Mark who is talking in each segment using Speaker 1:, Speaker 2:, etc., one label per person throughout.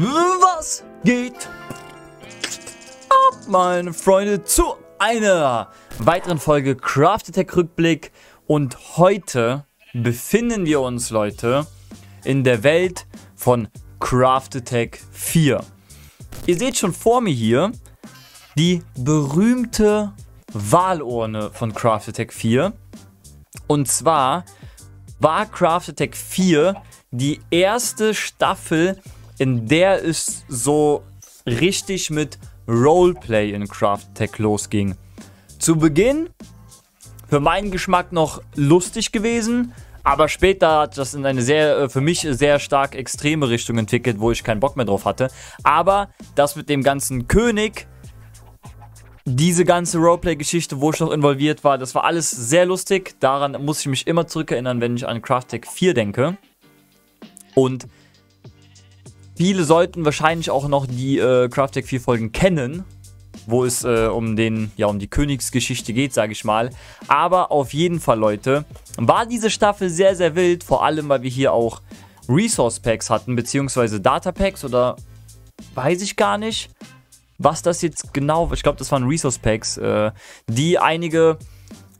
Speaker 1: Was geht ab, meine Freunde, zu einer weiteren Folge Craft Attack Rückblick. Und heute befinden wir uns, Leute, in der Welt von Craft Attack 4. Ihr seht schon vor mir hier die berühmte Wahlurne von Craft Attack 4. Und zwar war Craft Attack 4 die erste Staffel, in der es so richtig mit Roleplay in Craft Attack losging. Zu Beginn für meinen Geschmack noch lustig gewesen, aber später hat das in eine sehr, äh, für mich sehr stark extreme Richtung entwickelt, wo ich keinen Bock mehr drauf hatte. Aber das mit dem ganzen König, diese ganze Roleplay-Geschichte, wo ich noch involviert war, das war alles sehr lustig. Daran muss ich mich immer zurückerinnern, wenn ich an Craftec 4 denke. Und viele sollten wahrscheinlich auch noch die äh, Craftec 4 Folgen kennen, wo es äh, um den, ja, um die Königsgeschichte geht, sage ich mal. Aber auf jeden Fall, Leute, war diese Staffel sehr, sehr wild, vor allem, weil wir hier auch Resource Packs hatten, beziehungsweise Data Packs oder weiß ich gar nicht, was das jetzt genau, ich glaube, das waren Resource Packs, äh, die einige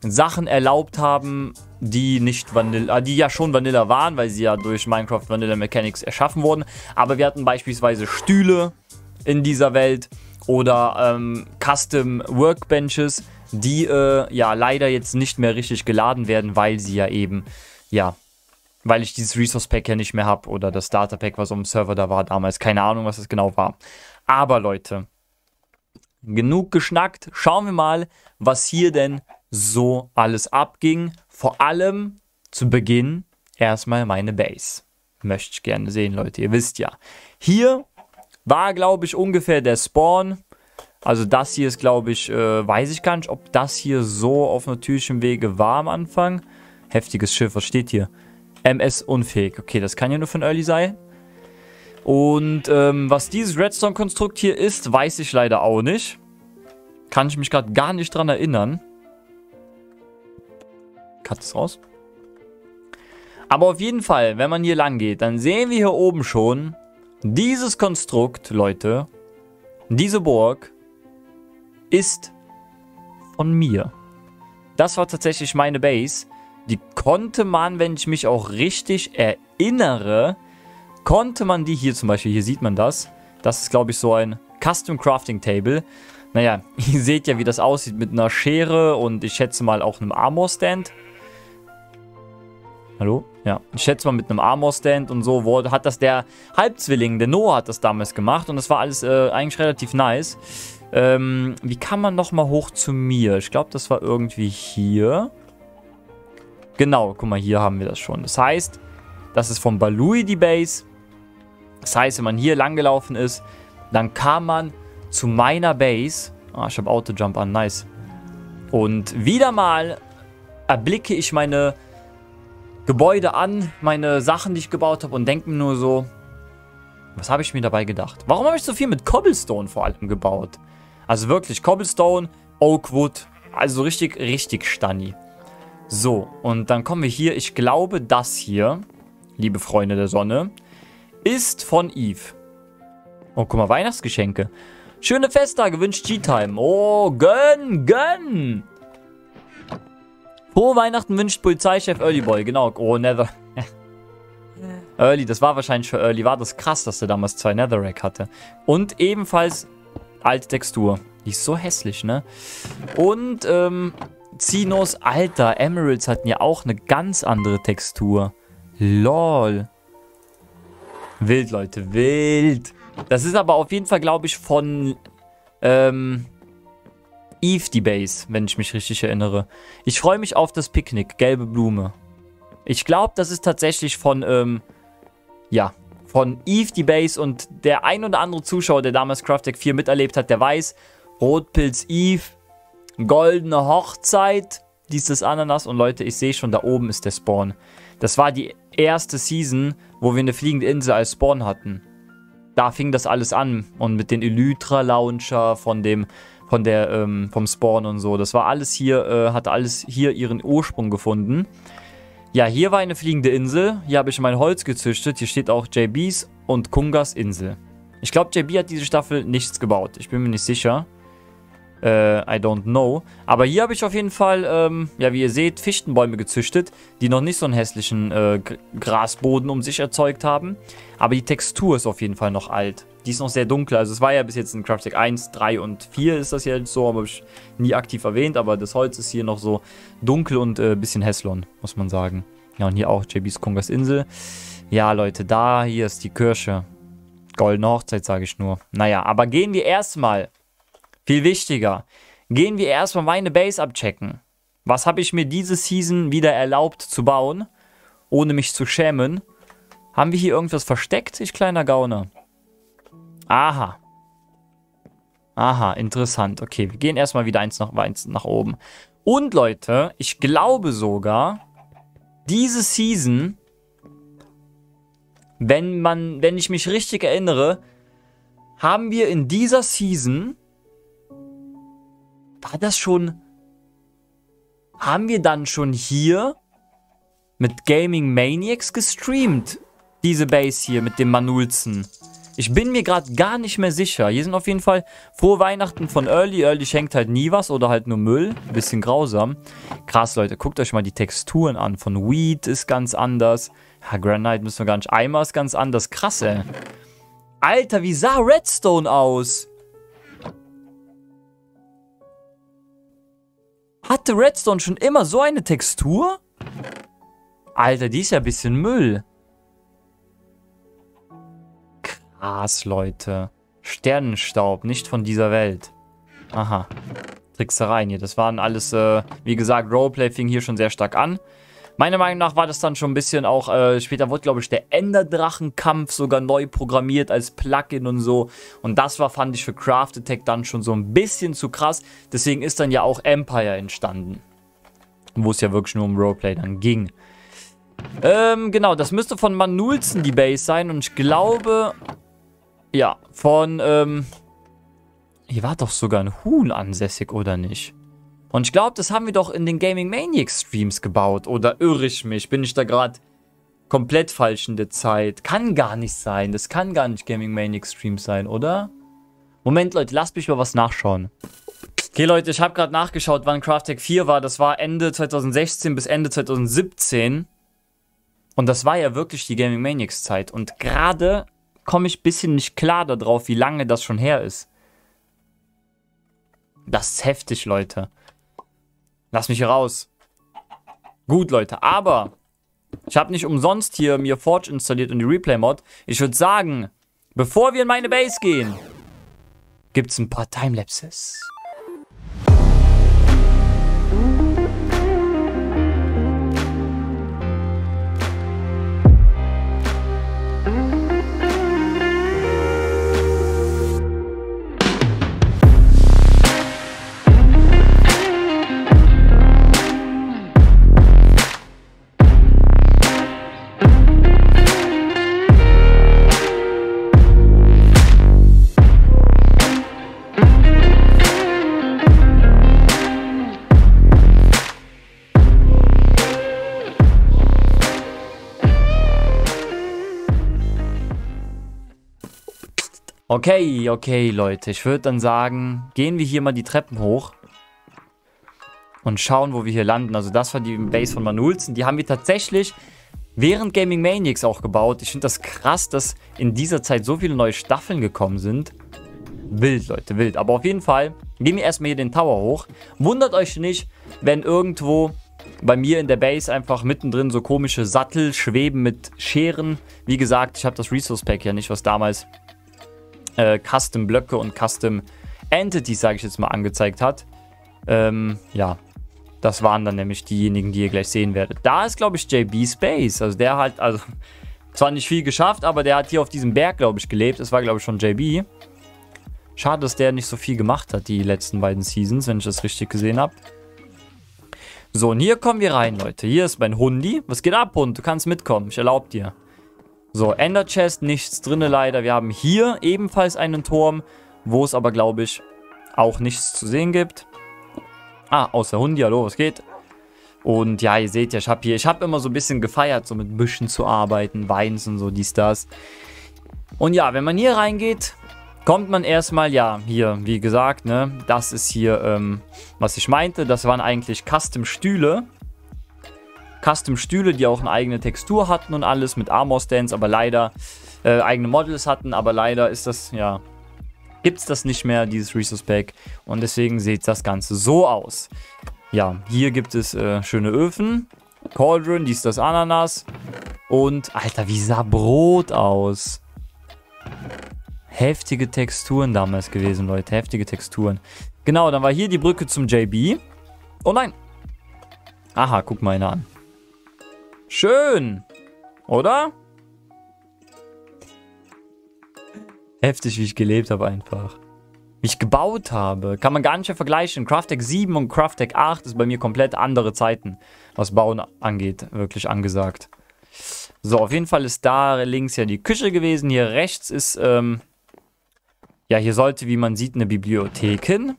Speaker 1: Sachen erlaubt haben, die nicht Vanilla, die ja schon Vanilla waren, weil sie ja durch Minecraft Vanilla Mechanics erschaffen wurden. Aber wir hatten beispielsweise Stühle in dieser Welt oder ähm, Custom Workbenches, die äh, ja leider jetzt nicht mehr richtig geladen werden, weil sie ja eben, ja, weil ich dieses Resource Pack ja nicht mehr habe oder das Data Pack, was auf dem Server da war damals. Keine Ahnung, was das genau war. Aber Leute, genug geschnackt. Schauen wir mal, was hier denn so alles abging. Vor allem zu Beginn erstmal meine Base. Möchte ich gerne sehen, Leute. Ihr wisst ja. Hier war, glaube ich, ungefähr der Spawn. Also das hier ist, glaube ich, äh, weiß ich gar nicht, ob das hier so auf natürlichem Wege war am Anfang. Heftiges Schiff, was steht hier? MS unfähig. Okay, das kann ja nur von Early sein. Und ähm, was dieses Redstone-Konstrukt hier ist, weiß ich leider auch nicht. Kann ich mich gerade gar nicht dran erinnern. Cut es raus. Aber auf jeden Fall, wenn man hier lang geht, dann sehen wir hier oben schon dieses Konstrukt, Leute. Diese Burg ist von mir. Das war tatsächlich meine Base. Die konnte man, wenn ich mich auch richtig erinnere, konnte man die hier zum Beispiel, hier sieht man das. Das ist, glaube ich, so ein Custom Crafting Table. Naja, ihr seht ja, wie das aussieht mit einer Schere und ich schätze mal auch einem Armor Stand. Hallo? Ja, ich schätze mal mit einem Armor Stand und so wurde, hat das der Halbzwilling, der Noah hat das damals gemacht und das war alles äh, eigentlich relativ nice. Ähm, wie kann man nochmal hoch zu mir? Ich glaube, das war irgendwie hier. Genau, guck mal, hier haben wir das schon. Das heißt, das ist von Balui die Base. Das heißt, wenn man hier lang gelaufen ist, dann kam man zu meiner Base. Ah, ich habe Auto-Jump an, nice. Und wieder mal erblicke ich meine Gebäude an, meine Sachen, die ich gebaut habe und denke mir nur so, was habe ich mir dabei gedacht? Warum habe ich so viel mit Cobblestone vor allem gebaut? Also wirklich Cobblestone, Oakwood, also richtig, richtig stunny. So, und dann kommen wir hier. Ich glaube, das hier, liebe Freunde der Sonne, ist von Eve. Oh, guck mal, Weihnachtsgeschenke. Schöne Festtage wünscht G-Time. Oh, gönn, gönn. Frohe Weihnachten wünscht Polizeichef Early Boy. Genau. Oh, Nether. Early, das war wahrscheinlich für Early. War das krass, dass er damals zwei Netherrack hatte. Und ebenfalls alte Textur. Die ist so hässlich, ne? Und, ähm, Zinos, Alter, Emeralds hatten ja auch eine ganz andere Textur. Lol. Wild, Leute, wild. Das ist aber auf jeden Fall, glaube ich, von ähm, Eve die Base, wenn ich mich richtig erinnere. Ich freue mich auf das Picknick, gelbe Blume. Ich glaube, das ist tatsächlich von, ähm, ja, von Eve die Base und der ein oder andere Zuschauer, der damals Craft 4 miterlebt hat, der weiß, Rotpilz Eve, goldene Hochzeit, dieses Ananas und Leute, ich sehe schon, da oben ist der Spawn. Das war die erste Season, wo wir eine fliegende Insel als Spawn hatten. Da fing das alles an und mit den Elytra Launcher von dem von der ähm, vom Spawn und so. Das war alles hier äh, hatte alles hier ihren Ursprung gefunden. Ja, hier war eine fliegende Insel. Hier habe ich mein Holz gezüchtet. Hier steht auch JBs und Kungas Insel. Ich glaube, JB hat diese Staffel nichts gebaut. Ich bin mir nicht sicher. Äh, I don't know. Aber hier habe ich auf jeden Fall, ähm, ja, wie ihr seht, Fichtenbäume gezüchtet, die noch nicht so einen hässlichen äh, Grasboden um sich erzeugt haben. Aber die Textur ist auf jeden Fall noch alt. Die ist noch sehr dunkel. Also es war ja bis jetzt in Craftec 1, 3 und 4 ist das jetzt so, aber ich nie aktiv erwähnt. Aber das Holz ist hier noch so dunkel und ein äh, bisschen Hässlon, muss man sagen. Ja, und hier auch JB's Kongas Insel. Ja, Leute, da, hier ist die Kirche. Goldene Hochzeit, sage ich nur. Naja, aber gehen wir erstmal viel wichtiger. Gehen wir erstmal meine Base abchecken. Was habe ich mir diese Season wieder erlaubt zu bauen, ohne mich zu schämen? Haben wir hier irgendwas versteckt, ich kleiner Gauner? Aha. Aha, interessant. Okay, wir gehen erstmal wieder eins nach, eins nach oben. Und Leute, ich glaube sogar, diese Season, wenn man, wenn ich mich richtig erinnere, haben wir in dieser Season war das schon... Haben wir dann schon hier mit Gaming Maniacs gestreamt? Diese Base hier mit dem Manulzen. Ich bin mir gerade gar nicht mehr sicher. Hier sind auf jeden Fall frohe Weihnachten von Early. Early schenkt halt nie was oder halt nur Müll. Bisschen grausam. Krass, Leute. Guckt euch mal die Texturen an. Von Weed ist ganz anders. Ja, Granite müssen wir gar nicht. Eimer ist ganz anders. Krass, ey. Alter, wie sah Redstone aus? Hatte Redstone schon immer so eine Textur? Alter, die ist ja ein bisschen Müll. Krass, Leute. Sternenstaub, nicht von dieser Welt. Aha. Tricksereien hier. Das waren alles, äh, wie gesagt, Roleplay fing hier schon sehr stark an. Meiner Meinung nach war das dann schon ein bisschen auch, äh, später wurde, glaube ich, der Enderdrachenkampf sogar neu programmiert als Plugin und so. Und das war, fand ich, für Craft Attack dann schon so ein bisschen zu krass. Deswegen ist dann ja auch Empire entstanden. Wo es ja wirklich nur um Roleplay dann ging. Ähm, genau, das müsste von Manulzen die Base sein. Und ich glaube, ja, von, ähm, hier war doch sogar ein Huhn ansässig, oder nicht? Und ich glaube, das haben wir doch in den Gaming Maniacs Streams gebaut. Oder irre ich mich? Bin ich da gerade komplett falsch in der Zeit? Kann gar nicht sein. Das kann gar nicht Gaming Maniacs Streams sein, oder? Moment, Leute, lasst mich mal was nachschauen. Okay, Leute, ich habe gerade nachgeschaut, wann Craftec 4 war. Das war Ende 2016 bis Ende 2017. Und das war ja wirklich die Gaming Maniacs Zeit. Und gerade komme ich ein bisschen nicht klar darauf, wie lange das schon her ist. Das ist heftig, Leute. Lass mich hier raus. Gut, Leute, aber ich habe nicht umsonst hier mir Forge installiert und die Replay-Mod. Ich würde sagen, bevor wir in meine Base gehen, gibt es ein paar Timelapses. Okay, okay, Leute. Ich würde dann sagen, gehen wir hier mal die Treppen hoch. Und schauen, wo wir hier landen. Also das war die Base von Manulzen. Die haben wir tatsächlich während Gaming Maniacs auch gebaut. Ich finde das krass, dass in dieser Zeit so viele neue Staffeln gekommen sind. Wild, Leute, wild. Aber auf jeden Fall gehen wir erstmal hier den Tower hoch. Wundert euch nicht, wenn irgendwo bei mir in der Base einfach mittendrin so komische Sattel schweben mit Scheren. Wie gesagt, ich habe das Resource Pack ja nicht, was damals äh, Custom-Blöcke und Custom-Entities, sage ich jetzt mal, angezeigt hat. Ähm, ja, das waren dann nämlich diejenigen, die ihr gleich sehen werdet. Da ist, glaube ich, JB Space. Also der hat, also zwar nicht viel geschafft, aber der hat hier auf diesem Berg, glaube ich, gelebt. Das war, glaube ich, schon JB. Schade, dass der nicht so viel gemacht hat, die letzten beiden Seasons, wenn ich das richtig gesehen habe. So, und hier kommen wir rein, Leute. Hier ist mein Hundi. Was geht ab, Hund? Du kannst mitkommen. Ich erlaube dir. So, Ender Chest, nichts drin leider. Wir haben hier ebenfalls einen Turm, wo es aber, glaube ich, auch nichts zu sehen gibt. Ah, außer Hundi, hallo, was geht? Und ja, ihr seht ja, ich habe hier, ich habe immer so ein bisschen gefeiert, so mit Büschen zu arbeiten, Weins und so, dies, das. Und ja, wenn man hier reingeht, kommt man erstmal, ja, hier, wie gesagt, ne, das ist hier, ähm, was ich meinte, das waren eigentlich Custom-Stühle. Custom-Stühle, die auch eine eigene Textur hatten und alles mit Armor-Stands, aber leider äh, eigene Models hatten, aber leider ist das, ja, gibt es das nicht mehr, dieses Resource Pack. Und deswegen sieht das Ganze so aus. Ja, hier gibt es äh, schöne Öfen. Cauldron, dies das Ananas. Und, Alter, wie sah Brot aus? Heftige Texturen damals gewesen, Leute. Heftige Texturen. Genau, dann war hier die Brücke zum JB. Oh nein. Aha, guck mal eine an. Schön. Oder? Heftig, wie ich gelebt habe einfach. Wie ich gebaut habe. Kann man gar nicht mehr vergleichen. Craftec 7 und Craftec 8 ist bei mir komplett andere Zeiten, was Bauen angeht. Wirklich angesagt. So, auf jeden Fall ist da links ja die Küche gewesen. Hier rechts ist, ähm, ja, hier sollte, wie man sieht, eine Bibliothek hin.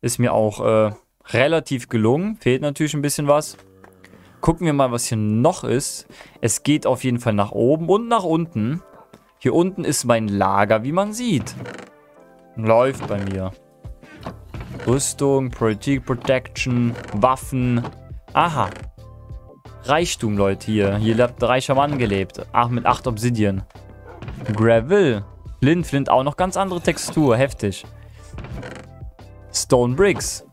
Speaker 1: Ist mir auch äh, relativ gelungen. Fehlt natürlich ein bisschen was. Gucken wir mal, was hier noch ist. Es geht auf jeden Fall nach oben und nach unten. Hier unten ist mein Lager, wie man sieht. Läuft bei mir. Rüstung, Politik Protection, Waffen. Aha. Reichtum, Leute, hier. Hier hat reicher Mann gelebt. Ach, mit 8 Obsidian. Gravel. Flint, Flint auch noch ganz andere Textur. Heftig. Stone Bricks.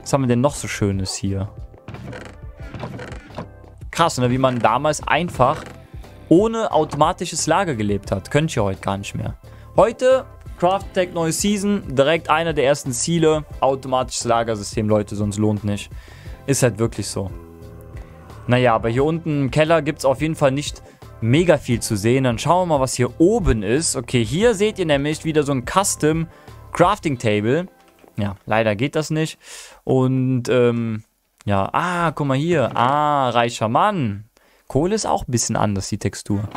Speaker 1: Was haben wir denn noch so Schönes hier? Krass, ne? wie man damals einfach ohne automatisches Lager gelebt hat. Könnt ihr heute gar nicht mehr. Heute, Craft Tech neue Season, direkt einer der ersten Ziele. Automatisches Lagersystem, Leute, sonst lohnt nicht. Ist halt wirklich so. Naja, aber hier unten im Keller gibt es auf jeden Fall nicht mega viel zu sehen. Dann schauen wir mal, was hier oben ist. Okay, hier seht ihr nämlich wieder so ein Custom Crafting Table. Ja, leider geht das nicht. Und, ähm, ja, ah, guck mal hier. Ah, reicher Mann. Kohle ist auch ein bisschen anders, die Textur.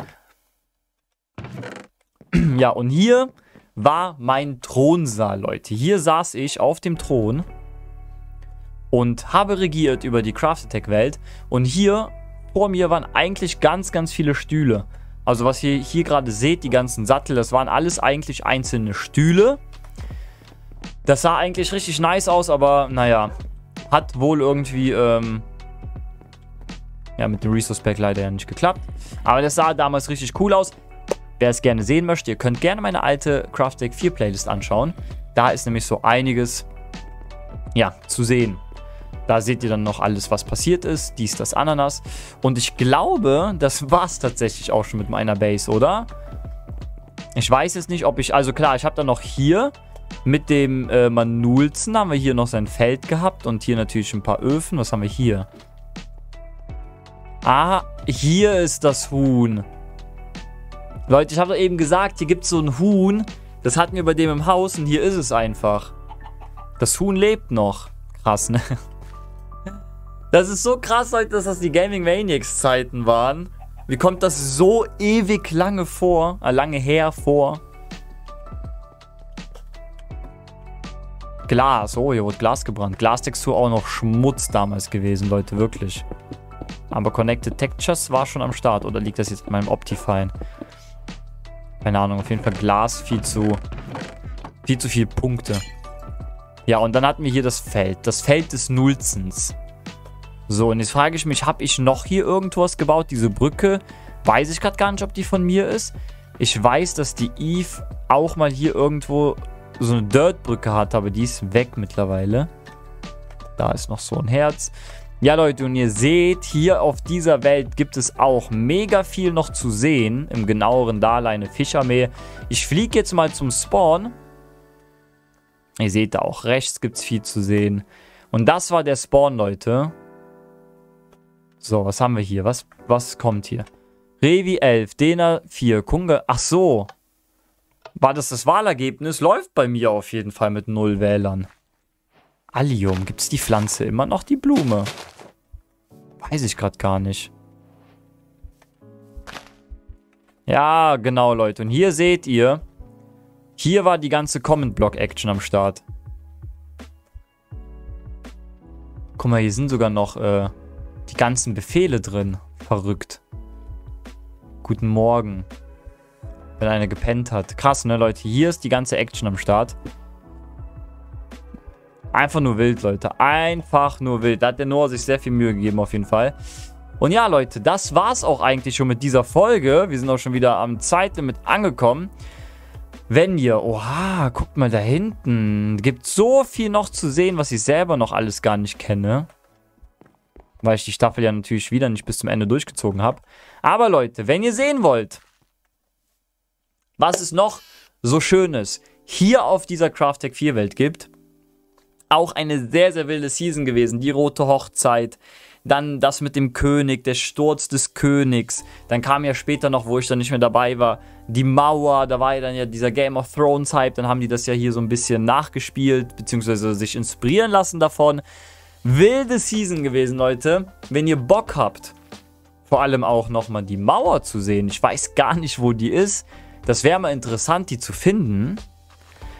Speaker 1: Ja, und hier war mein Thronsaal, Leute. Hier saß ich auf dem Thron und habe regiert über die Craft Attack Welt. Und hier vor mir waren eigentlich ganz, ganz viele Stühle. Also was ihr hier gerade seht, die ganzen Sattel, das waren alles eigentlich einzelne Stühle. Das sah eigentlich richtig nice aus, aber naja, hat wohl irgendwie ähm, ja, mit dem Resource Pack leider ja nicht geklappt. Aber das sah damals richtig cool aus. Wer es gerne sehen möchte, ihr könnt gerne meine alte Craft Deck 4 Playlist anschauen. Da ist nämlich so einiges, ja, zu sehen. Da seht ihr dann noch alles, was passiert ist. Dies, das Ananas. Und ich glaube, das war es tatsächlich auch schon mit meiner Base, oder? Ich weiß jetzt nicht, ob ich... Also klar, ich habe dann noch hier mit dem äh, Manulzen haben wir hier noch sein Feld gehabt. Und hier natürlich ein paar Öfen. Was haben wir hier? Ah, hier ist das Huhn. Leute, ich habe doch eben gesagt, hier gibt es so ein Huhn. Das hatten wir bei dem im Haus und hier ist es einfach. Das Huhn lebt noch. Krass, ne? Das ist so krass, Leute, dass das die Gaming Maniacs Zeiten waren. Wie kommt das so ewig lange vor, äh, lange her vor? Glas, oh, hier wurde Glas gebrannt. Glastextur auch noch Schmutz damals gewesen, Leute, wirklich. Aber Connected Textures war schon am Start. Oder liegt das jetzt in meinem Optifine? Keine Ahnung. Auf jeden Fall Glas viel zu... Viel zu viele Punkte. Ja, und dann hatten wir hier das Feld. Das Feld des Nullzens. So, und jetzt frage ich mich, habe ich noch hier irgendwas gebaut? Diese Brücke, weiß ich gerade gar nicht, ob die von mir ist. Ich weiß, dass die Eve auch mal hier irgendwo so eine Dirt-Brücke hat, aber die ist weg mittlerweile. Da ist noch so ein Herz. Ja, Leute, und ihr seht, hier auf dieser Welt gibt es auch mega viel noch zu sehen. Im genaueren Darleine Fischermeer. Ich fliege jetzt mal zum Spawn. Ihr seht da auch rechts gibt es viel zu sehen. Und das war der Spawn, Leute. So, was haben wir hier? Was, was kommt hier? Revi 11, Dena 4, Kunge. Ach so. War das das Wahlergebnis? Läuft bei mir auf jeden Fall mit null Wählern. Allium. Gibt es die Pflanze immer noch, die Blume? Weiß ich gerade gar nicht. Ja, genau, Leute. Und hier seht ihr, hier war die ganze Comment-Block-Action am Start. Guck mal, hier sind sogar noch äh, die ganzen Befehle drin. Verrückt. Guten Morgen. Wenn einer gepennt hat. Krass, ne, Leute? Hier ist die ganze Action am Start. Einfach nur wild, Leute. Einfach nur wild. Da hat der Noah sich sehr viel Mühe gegeben, auf jeden Fall. Und ja, Leute, das war's auch eigentlich schon mit dieser Folge. Wir sind auch schon wieder am Zeitlimit angekommen. Wenn ihr, oha, guckt mal da hinten. Gibt so viel noch zu sehen, was ich selber noch alles gar nicht kenne. Weil ich die Staffel ja natürlich wieder nicht bis zum Ende durchgezogen habe. Aber Leute, wenn ihr sehen wollt, was es noch so Schönes hier auf dieser Craft 4 Welt gibt, auch eine sehr, sehr wilde Season gewesen. Die Rote Hochzeit, dann das mit dem König, der Sturz des Königs. Dann kam ja später noch, wo ich dann nicht mehr dabei war, die Mauer. Da war ja dann ja dieser Game of Thrones Hype. Dann haben die das ja hier so ein bisschen nachgespielt, beziehungsweise sich inspirieren lassen davon. Wilde Season gewesen, Leute. Wenn ihr Bock habt, vor allem auch nochmal die Mauer zu sehen. Ich weiß gar nicht, wo die ist. Das wäre mal interessant, die zu finden.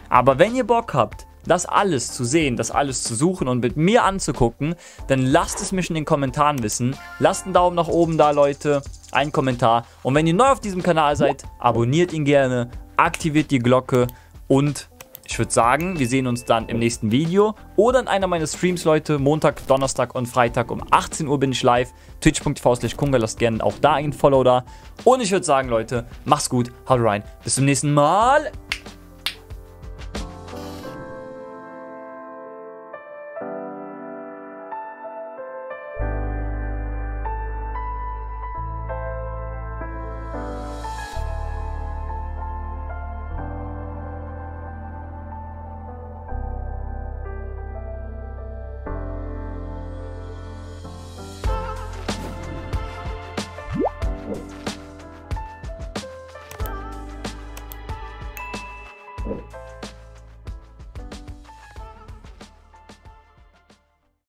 Speaker 1: Aber wenn ihr Bock habt, das alles zu sehen, das alles zu suchen und mit mir anzugucken, dann lasst es mich in den Kommentaren wissen. Lasst einen Daumen nach oben da, Leute, einen Kommentar. Und wenn ihr neu auf diesem Kanal seid, abonniert ihn gerne, aktiviert die Glocke und ich würde sagen, wir sehen uns dann im nächsten Video oder in einer meiner Streams, Leute. Montag, Donnerstag und Freitag um 18 Uhr bin ich live. Twitch.tv slash Kunga, lasst gerne auch da einen Follow da. Und ich würde sagen, Leute, macht's gut, haut rein. Bis zum nächsten Mal.